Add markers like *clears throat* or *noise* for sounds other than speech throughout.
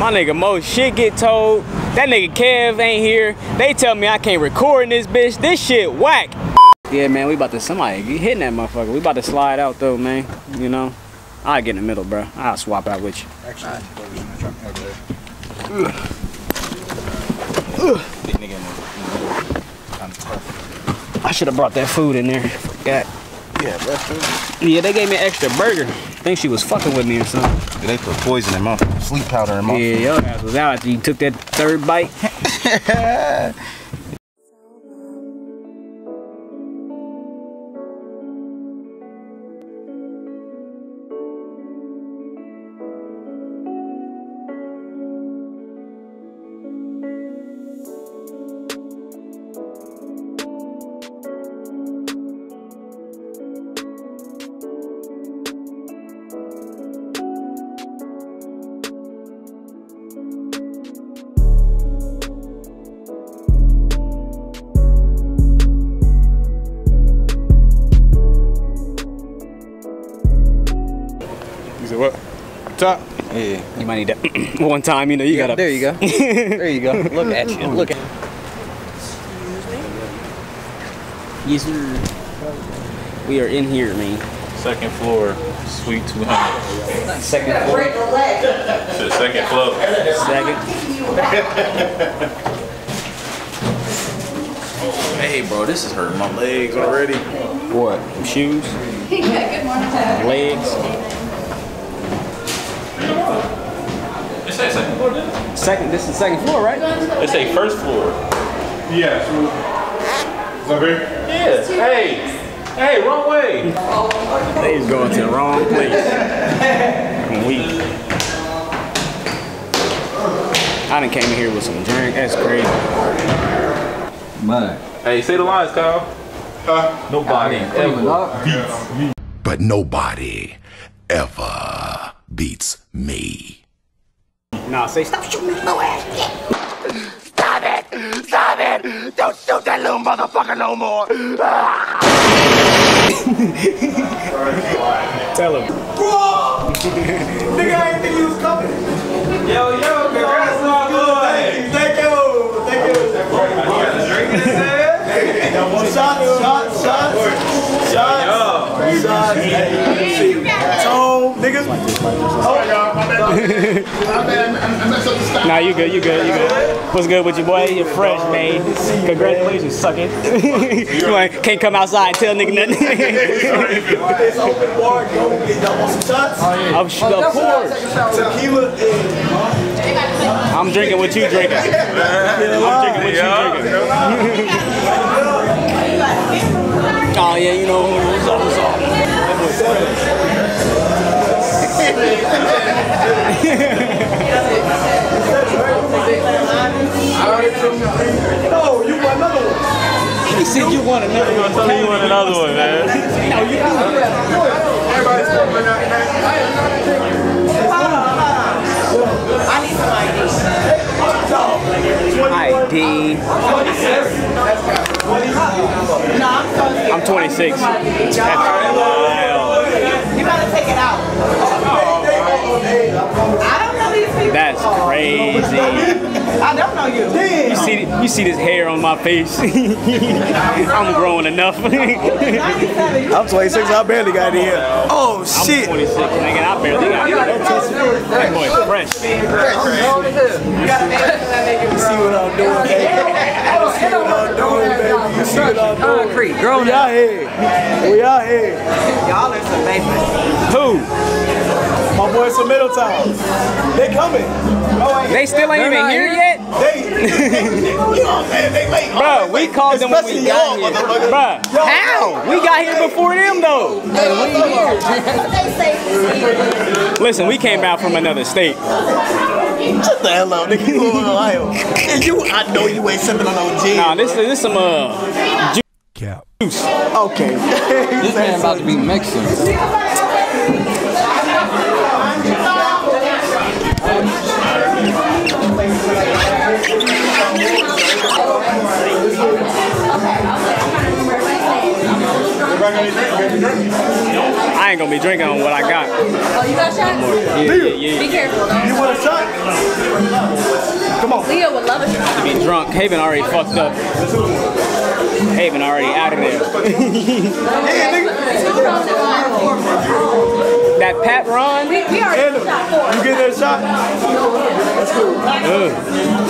My nigga Mo shit get told. That nigga Kev ain't here. They tell me I can't record in this bitch. This shit whack. Yeah, man, we about to somebody get hitting that motherfucker. We about to slide out though, man. You know, I get in the middle, bro. I'll swap out with you. Actually, I should have brought that food in there. Forgot. Yeah, Yeah, they gave me an extra burger. I think she was fucking with me or something. They put poison in my sleep powder in my Yeah, your ass was out after you took that third bite. *laughs* Top? Yeah. You might need that *clears throat* *clears throat* one time, you know, you Yeah, gotta. there you go. *laughs* There you go. Look at you. Look at Yes, sir. We are in here, man. Second floor, suite 200. Second floor. To the second floor. Second. *laughs* Hey, bro, this is hurting my legs already. What? Shoes? *laughs* Good morning. Legs? It say second floor, didn't it? Second. This is the second floor, right? It say first floor. Yeah. Is that great? Yeah. Hey. Hey, wrong way. They is going to the wrong place. I'm *laughs* weak. I done came in here with some drink. That's crazy. Hey, say the lines, Kyle. Nobody ever. Beats me. But nobody ever beats me. Nah, say stop shooting me. No ass. Stop it! Stop it! Don't shoot that little motherfucker no more! *laughs* Tell him. Nigga, I ain't think you was coming. Yo, yo, congrats, my boy. Thank you, thank you. Shots, shots, shots, shots, shots. Hey, Tone, niggas. Oh, y'all, my bad. *laughs* My bad, I messed up the style. Nah, you good, you good, you good. What's good with you, boy? You're fresh, man. Congratulations, suck it. *laughs* you ain't- can't come outside and tell nigga nothing. *laughs* It's open bar. Go get y'all want some shots? Oh, of, sh- oh, of course. Tequila and I'm drinking what you drinking. I'm drinking what you drinking. oh yeah, you know what's up, what's up. Oh, you want another one? He said you want another one. Tell me you want another one, man. No, you Everybody's coming out. ID. I'm 26. That's wild. You gotta take it out. I don't know these people. That's crazy. I don't know you. You see, you see this hair on my face. *laughs* I'm growing enough. I'm *laughs* I'm 26. I barely got in here. Oh shit. 26, nigga. I barely got That boy fresh. You see what I'm doing, baby? You see what I'm doing, baby? You see what I'm doing? Concrete, grown We out here. We out here. Y'all are some babies. Who? My boys from Middletown. They coming. Oh, They still ain't even here yet? They, you know what They late. Bro, we called them when we got here. motherfucker. Bro, how? We got here before them though. Listen, we came out from another state. Shut the hell up, nigga. You in Ohio. And you, I know you ain't sipping on no gin. Nah, this is some uh Cap. Okay. *laughs* This man about to be Mexican. I ain't gonna be drinking on what I got. Oh, you got shots? Yeah, yeah, yeah, yeah. Be careful. Though. You want a shot? Come on. Leo would love a shot. To be drunk. Haven already fucked up. Haven already out of there. *laughs* yeah, nigga that Patron. We, we already shot four. You get that shot? That's cool.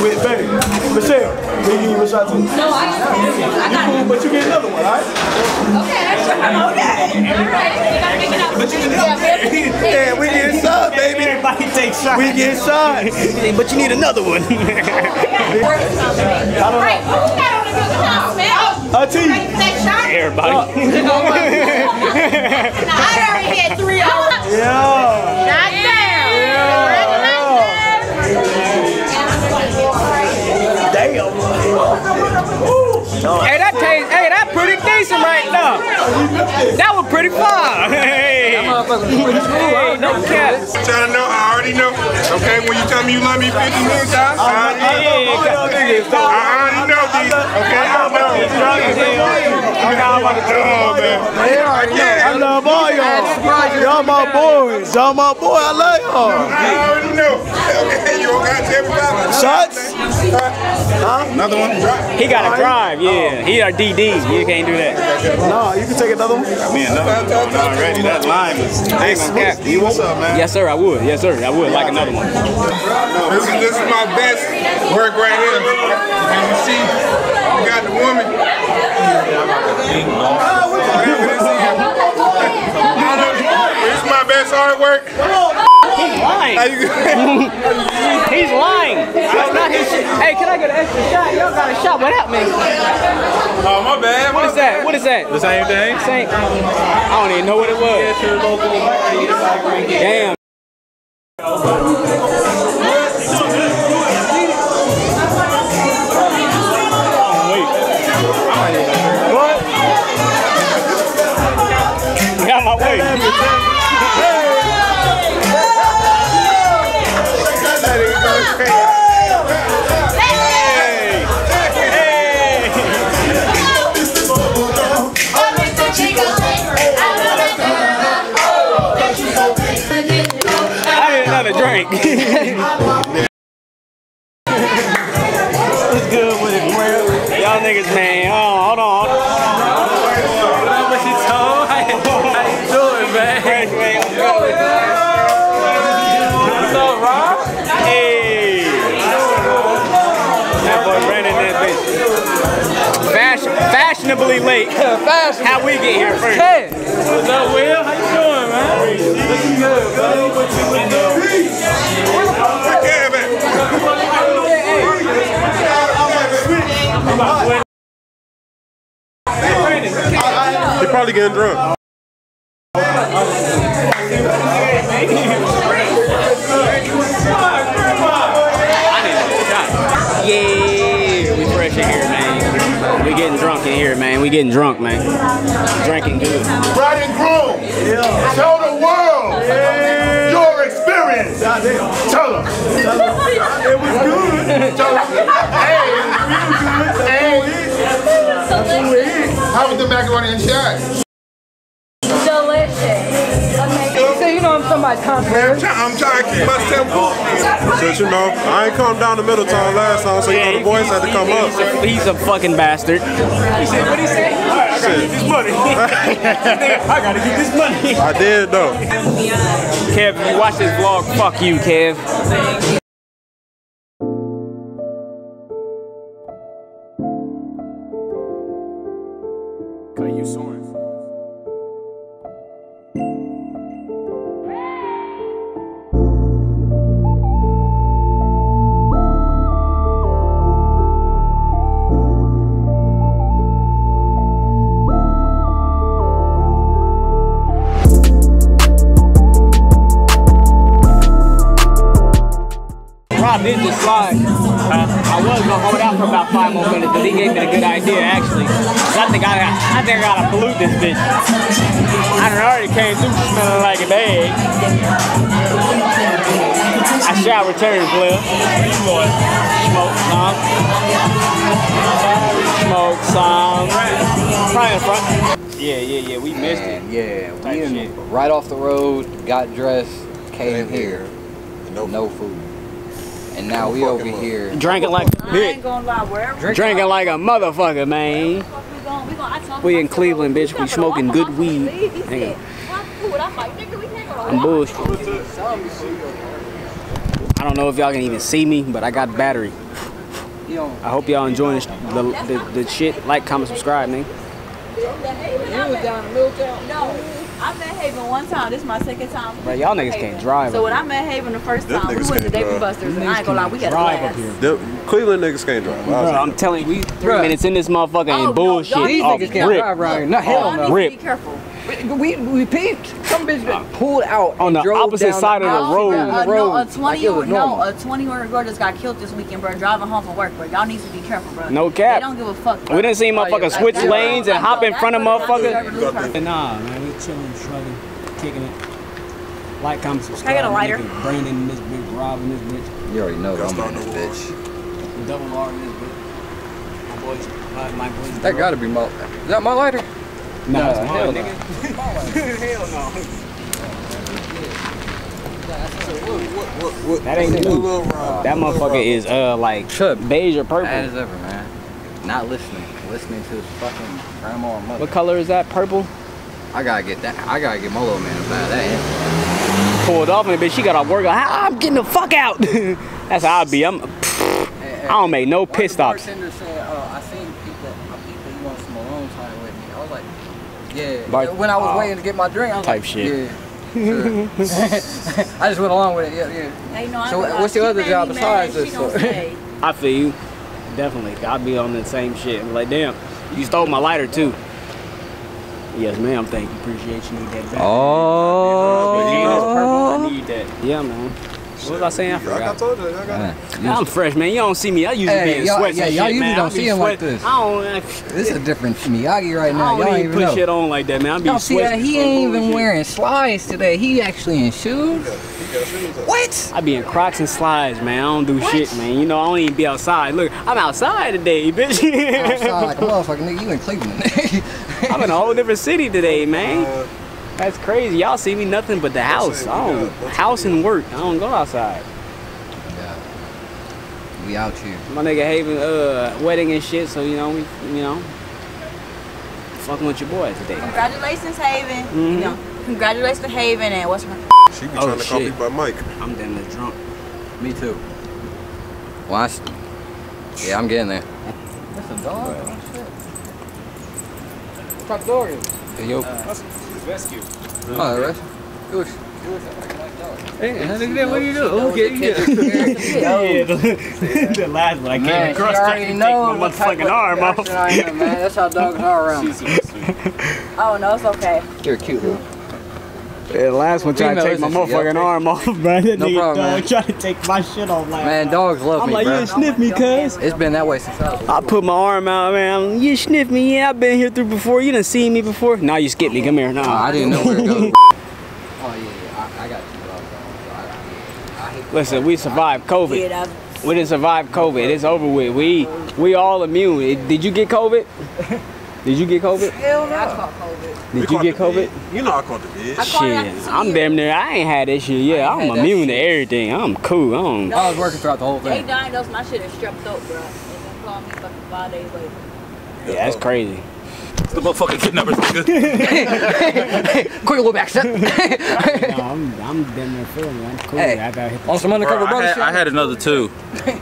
Wait, baby. Michelle, we give you a shot too. No, I, I got it. But you get another one, all right? Okay. Okay. All right. You gotta make it up. But you can *laughs* Yeah, we get shot, baby. Everybody takes shots. We get shots. *laughs* but you need another one. Oh, *laughs* right. Who got on the good stuff, man? A T. That shot? Everybody. I already had three hours. Yeah. Not down. Hey, that tastes. Hey, that pretty decent right now. That was pretty fine. *laughs* Hey, hey, no cap. Trying to know, I already know. Okay, when you tell me you love me 50 million times, I already know. All y'all niggas, I already know, Okay, I know. Man. I love all y'all. Y'all my boys. Y'all my boy. I love y'all. I already know. Okay, you don't got everybody. Shots? Another one? He got to drive. Yeah, he our DD. You can't do that. No, you can take another one. Me another one. Already, that lime is. I ain't gonna cap. You what's up, man? Yes, sir. I would. Yes, sir. I would like another one. This is, this is my best work right here. And you see, you got the woman. Whatever this is. This is my best artwork. *laughs* He's lying. He's lying. That's not his shit. Hey, can I get an extra shot? Y'all got a shot. What happened? Oh, my bad. What is that? What is that? The same thing? Same. I don't even know what it was. Damn. What? Got my way. Drink. What's good with it? Y'all niggas, man. Oh, fashionably late. *laughs* Fashion. How we get here first? Hey. What's up, Will? How you doing, man? Looking good, buddy. Damn it. He probably getting drunk. In here, getting drunk, man. Drinking good. Bride and groom. Tell the world your experience. Tell them. It was good. Tell them. Hey, hey. How was the macaroni and cheese? See, you know I'm somebody's Man, I'm trying, I'm trying to keep myself cool. Since you know, I ain't come down the middle time last time, so you know the boys had to come up. he's a fucking bastard. He said, what he say? I gotta get this money. *laughs* I gotta get this money. I did though. Kevin, you watch this vlog, fuck you, Kev. Rob did. I was gonna hold out for about five more minutes, but he gave me a good idea actually. I think I got, I think I gotta pollute this bitch. I done already came through smelling like a bag. I shall return, player. Smoke some. Smoke some. Right in front. Yeah, yeah, yeah. We missed it. Yeah, we in, right off the road, got dressed, came here, no, food. And now we over here. Drinking like a I ain't bitch. gonna lie, wherever Drinking like a motherfucker, man. we going, we going. We in Cleveland, bitch. We smoking good weed. leave. He Nigga. said, "Why food?" I'm like, nigga, we can't go to I'm bullshit. I don't know if y'all can even see me, but I got battery. I hope y'all enjoying the, the, the, the shit. Like, comment, subscribe, nigga. No, I met Haven one time. This is my second time. Bro, y'all niggas Haven. can't drive So when. I met Haven the first Them time, we went to can't Dave drive. Busters, and I ain't gonna lie, we got a Drive up here. Them Cleveland niggas can't drive. Bro, I'm telling you, we three Bruh. minutes in this motherfucker Oh, and no, bullshit y'all These niggas can't rip. drive right here. No, hell Y'all no. need to Rip. be careful. We we peeped. Some bitch that pulled out On the opposite side of the road. Uh, the road no, a 20 like it no, a 20 year old girl just got killed this weekend, bro. Driving home from work, bro. Y'all need to be careful, bro. No cap. They don't give a fuck. Bro. We didn't see motherfuckers switch Like, that- lanes and hop in front of brother not motherfuckers. deserve to. Nah, man, we chilling, shrugging, kicking it. Like, comment, subscribe. I get a lighter? Brandon in this bitch, Rob in this bitch, You already know Gotta I'm start in the this bitch. double R in this bitch. My boys, my, my boys. That gotta be my. Is that my lighter? No, Nah, it's hell mine, no. nigga. *laughs* hell no. That ain't new. That motherfucker is uh like Chub. beige or purple. as ever, man. Not listening. Listening to his fucking grandma and mother. What color is that? Purple. I gotta get that. I gotta get my little man a bag. That Pulled off and bitch, she got off work. "Ah, I'm getting the fuck out. *laughs* That's how I be. I'm. I don't make no pit stops. Bartender said, "Oh, I seen people. I people you want some alone time with me." I was like, "Yeah." Bar- when I was oh. waiting to get my drink, I was Type like, shit. Yeah. *laughs* Sure. *laughs* I just went along with it. Yeah, yeah. Hey, no, So what's your other job besides this, She gonna so- say, I feel you. Definitely. I'd be on the same shit. I'm like, damn, you stole my lighter too. Yes, ma'am. Thank you. Appreciate you. Need that back. Oh. I need that. Yeah, man. What was I saying? I I forgot. told you. I got it. I'm fresh, man. You don't see me. I usually Hey, be in y'all- sweats yeah, y'all usually man. don't I see him like sweat- this. I don't. I, This is a different Miyagi right I now. don't Y'all even even put know. shit on like that, man. I be Y'all see that? He ain't even wearing slides today. He actually in shoes. What? I be in Crocs and slides, man. I don't do shit, man. You know, I don't even be outside. Look, I'm outside today, bitch. I'm outside like *laughs* a motherfucker, nigga. You in Cleveland? *laughs* *laughs* I'm in a whole different city today, man. That's crazy. Y'all see me nothing but the house. I don't house and work. I don't go outside. Yeah. We out here. My nigga Haven uh wedding and shit, so you know we you know fucking with your boy today. Congratulations, Haven. Mm-hmm. You know, congratulations to Haven and what's her She be Oh, trying to call me by Mike. I'm damn near drunk. Me too. Well, I s- yeah, I'm getting there. *laughs* That's a dog. Shit. What type of dog is yo. Rescue. Oh, the rest. Gosh. Hey, what do you do? Okay, *laughs* yeah. *laughs* the last one I Man, she already knows what type motherfucking arm off. I am, man. That's how dogs are around. *laughs* Oh no, it's okay. You're cute, though. Yeah, the last one tried to take my motherfucking Yep. arm off, *laughs* bro. That No nigga problem, dog man. tried to take my shit off last Man, dogs love I'm me, like, you bro. didn't sniff me, cuz. It's been that way since I was I put my arm out, man. You sniff me, yeah. I've been here through before. You done seen me before. Nah, you skip me. Come here. Nah. Oh, I didn't know where to go. *laughs* oh, yeah, yeah. I, I got you. I, I hate Listen, we survived COVID. Yeah, We didn't survive COVID. It's over with. We we all immune. Did you get COVID? *laughs* Did you get COVID? hell no. I caught COVID. Did you get COVID? You know I caught the bitch. I caught it after Shit, two I'm damn near. I ain't had that shit. Yeah, I I'm ain't had immune to everything. I'm cool. I don't. I was working throughout the whole thing. They thing. diagnosed my shit as strep throat, bro. And then called me fucking five days later. Yeah, that's crazy. It's the motherfucking kidnappers, nigga. *laughs* Quick little back step. No, I'm I'm damn near feeling. I'm cool. Hey. I got hit On some undercover Bro, I, had, shit. I had another two.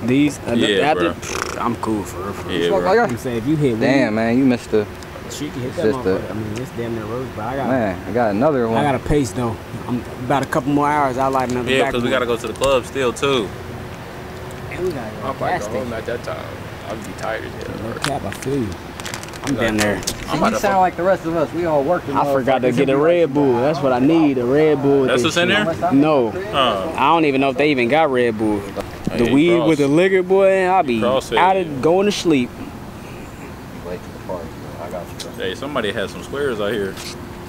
these. Uh, Yeah, after, bro. pfft, I'm cool for real. For. Yeah, bro. like I'm saying if you hit Damn, man, you missed the. she can hit that Just a- motherfucker. I mean, it's damn near rose, but I got. Man, I got another one. I got a pace though. I'm about a couple more hours. I like another. Yeah, because we gotta go to the club still too. And we gotta go I'm to probably go home at that time. I'll be tired as hell. No cap, I feel you. I'm damn there. See, you sound like the rest of us. We all working. I forgot to get a Red Bull. That's what I need. A Red Bull. That's what's in there? No, Uh, I don't even know if they even got Red Bull. The yeah, weed cross. with the liquor, boy, I'll be Cross it. out of going to sleep. Late to the party. I got you. hey, somebody has some squares out here.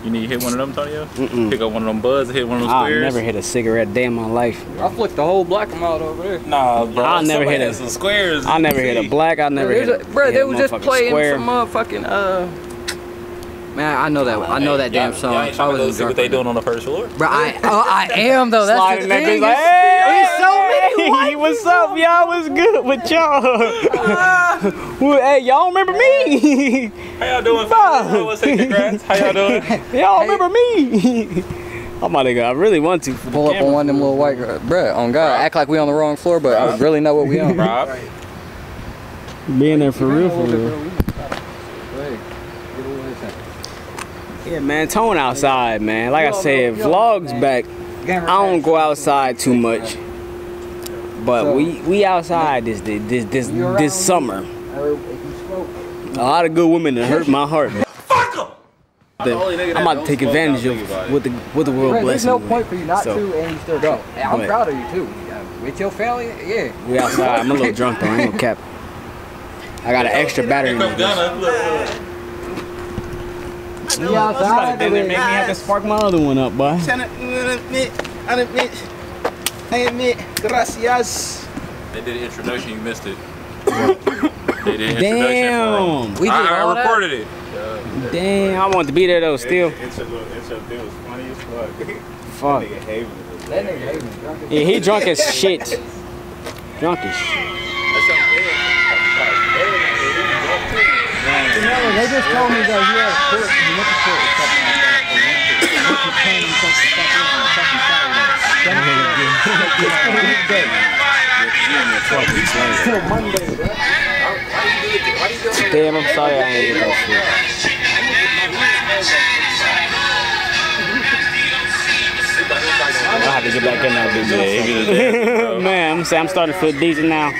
You need to hit one of them, Tonyo? Mm-mm. Pick up one of them buds and hit one of them squares. I'll never hit a cigarette a day in my life. I flicked the whole black them out over there. Nah, bro. I'll never hit has a- some squares. I never hit a black. I never Bro, hit a, bro, hit they a was just playing square. some motherfucking uh Man, I know that. I know that damn song. Y'all ain't If I trying to go wasn't see what they doing on the first floor? Bro, I, oh, I *laughs* am though. That's Sliding the that thing. bitch like, It's- hey, it's so many *laughs* white What's up, y'all? What's good with y'all? *laughs* well, hey, y'all remember me? How y'all doing? Fuck. fellas? I wanna say. How y'all doing? y'all remember me? I'm about to go. I really want to. Pull up on one of them little white girls. Bruh, on God, act like we on the wrong floor, but I really know what we on. Rob. Being there for real, for real. Yeah, man, tone outside, man. Like I said, vlogs back. I don't go outside too much, but we we outside this this this this summer. A lot of good women that hurt my heart. The- I'm about to take advantage of what the what the world Bruh, blessed there's no point for you not So, to, and you still go. Hey, I'm But- proud of you too. With your family, yeah. We outside. I'm a little drunk though. I ain't gonna cap. I got an *laughs* extra battery. In this bitch. Gunna, look, look. We outside. been there make me have to spark my other one up, boy. I admit, I admit, I admit, gracias. They did an introduction, you missed it. *coughs* they did an introduction. Damn. We did I, all I that. recorded it. Damn. I want to be there though. Still. It's a little, it's a, it was funny as fuck. *laughs* Fuck. Nigga hated. That nigga hate drunk as- Yeah, he drunk as shit. Drunk as shit. They just told me that court court or something like that. Second Saturday. Monday, bro. Damn, I'm sorry I get that shit. I have to get back in that bitch. Yeah. Man, I'm saying I'm starting to feel decent now.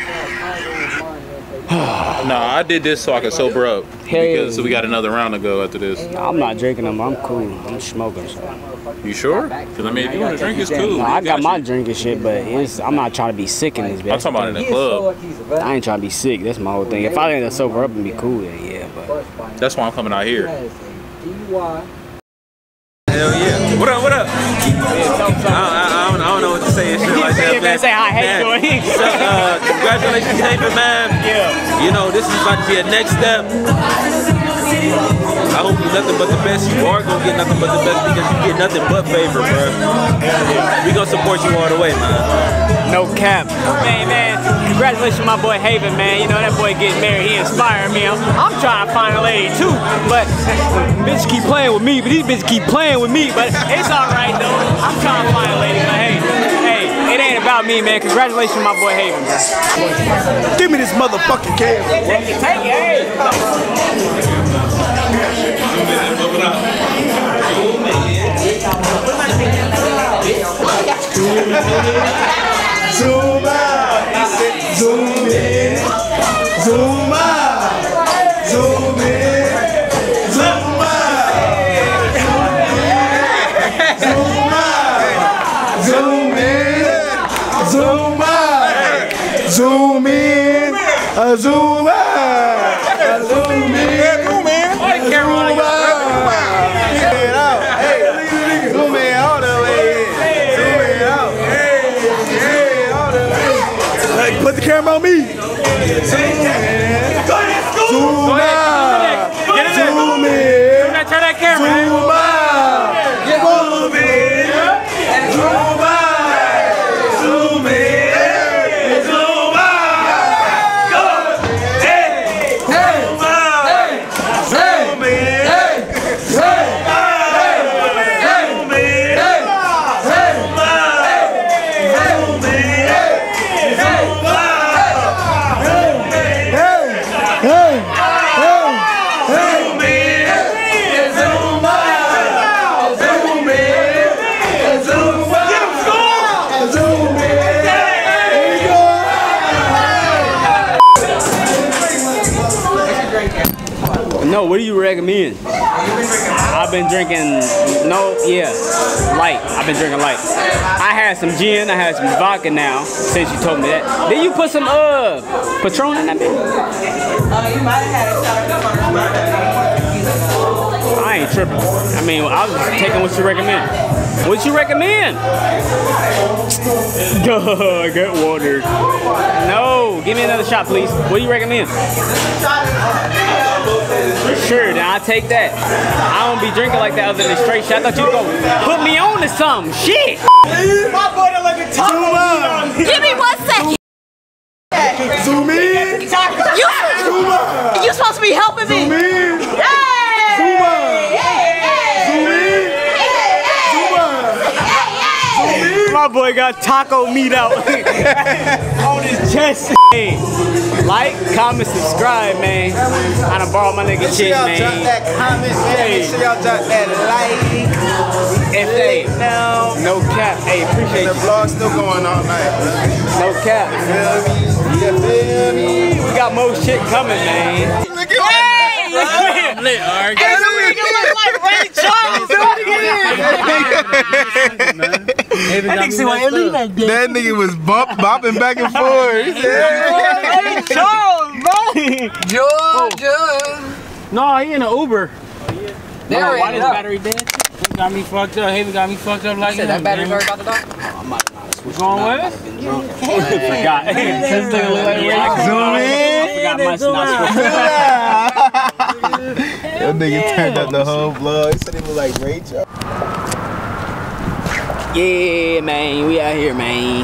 No, I did this so I could sober up. Hey. Because we got another round to go after this. I'm not drinking them. I'm cool. I'm smoking. So. You sure? Because I mean, if you want to drink, it's cool. No, I We got my you. drinking shit, but it's, I'm not trying to be sick in this bitch. I'm talking about in the He is so club. lucky he's a vet. I ain't trying to be sick. That's my whole thing. If I end up sober up and be cool, then yeah. But That's why I'm coming out here. DUI. Hell yeah. What up, what up? I, I, I, don't, I don't know what to say congratulations, David, man. yeah. You know, this is about to be a next step. I hope you nothing but the best. You are gonna get nothing but the best because you get nothing but favor, bro. We gonna support you all the way, man. No cap. Man, man, congratulations my boy Haven, man. You know, that boy getting married, he inspired me. I'm, I'm trying to find a lady too, but bitches keep playing with me, but these bitches keep playing with me, but it's all right though. I'm trying to find a lady, but hey, hey, it ain't about me, man. Congratulations my boy Haven. Give me this motherfucking camera. Take it, take it, hey. A zoom out. A zoom in. Zoom in. Zoom out. Zoom out. Hey, zoom in all the way. Zoom in out. Hey, all the way. Hey, put the camera on me. Zoom in. Zoom out. Zoom in. Turn that camera. No, what do you recommend? I've been drinking, no, yeah, light. I've been drinking light. I had some gin, I had some vodka now, since you told me that. Did you put some, uh, Patron in that bitch? I ain't tripping. I mean, I was taking what you recommend. What you recommend? *laughs* Got water. No, give me another shot, please. What do you recommend? Sure, then I I take that. I don't be drinking like that other than straight shit. I thought you'd go put me on to something. Shit. My boy don't like Zoom out. Give me one second. Zoom in. You, you supposed to be helping me. Zoom in. Hey! Zoom out. Zoom in. Zoom in. My boy got taco meat out *laughs* on his like, comment, subscribe, man. I done borrowed my nigga Make sure shit, y'all drop that comment, man. Make sure y'all drop that like. If they, Now, no cap. Hey, appreciate the you. vlog's still going all night. No cap. Feel me? You feel me? We got more shit coming, man. Look at Hey! Lit, alright. Hey, this nigga look like Ray Charles. That nigga was bump, bopping back and forth. He Charles, bro. Georgia. No, he in an Uber. There No, why this is. battery dead? He got me fucked up. Haven got me fucked up like Said that battery's already about to die. What's going with us? Forgot. This nigga look like Ray Zoom in. I forgot my not That nigga turned up the whole vlog. He said he was like Rachel. Yeah, man, we out here, man.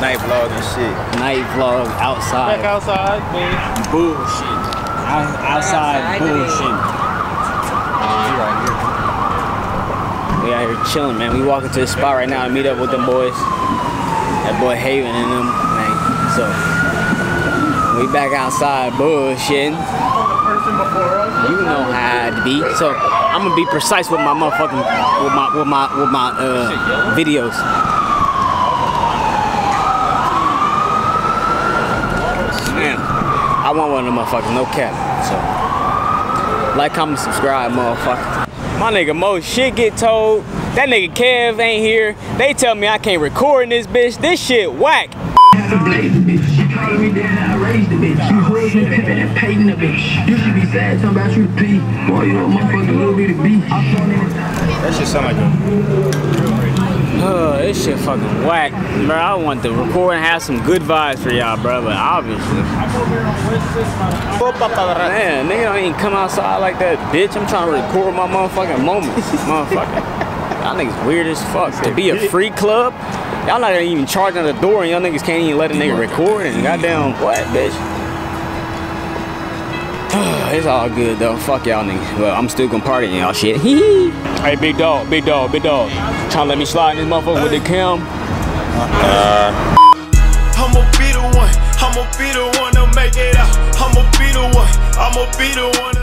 Night vlog and shit. Night vlog outside. Back outside, man. bullshit. Out- Outside bullshit. We out here chilling, man. We walking to the spot right now to meet up with them boys. That boy Haven and them, man. So we back outside bullshitting. You know how it be. So I'm gonna be precise with my motherfucking with my with my with my uh, videos. Man, I want one of them motherfuckers, no cap. So, like, comment, subscribe, motherfucker. My nigga Mo shit get told. That nigga Kev ain't here. They tell me I can't record in this bitch. This shit whack. *laughs* and painting the bitch. You should be sad, talking about you to pee. Boy, you a motherfucking little bitty beast. That shit sound like a Uh, this shit fucking whack. Bro, I want to record and have some good vibes for y'all, bro, but obviously. Man, nigga don't even come outside like that, bitch. I'm trying to record my motherfucking moments, *laughs* motherfucker. Y'all niggas weird as fuck. To be a free club, y'all not even charging the door and y'all niggas can't even let a nigga record and goddamn what, bitch. It's all good though. Fuck y'all niggas. Well, I'm still gonna party in y'all shit. *laughs* hey, big dog, big dog, big dog. Trying to let me slide in this motherfucker with the cam. Uh, I'ma be the one, I'ma be the one to make it out. I'ma be the one, I'ma be the one to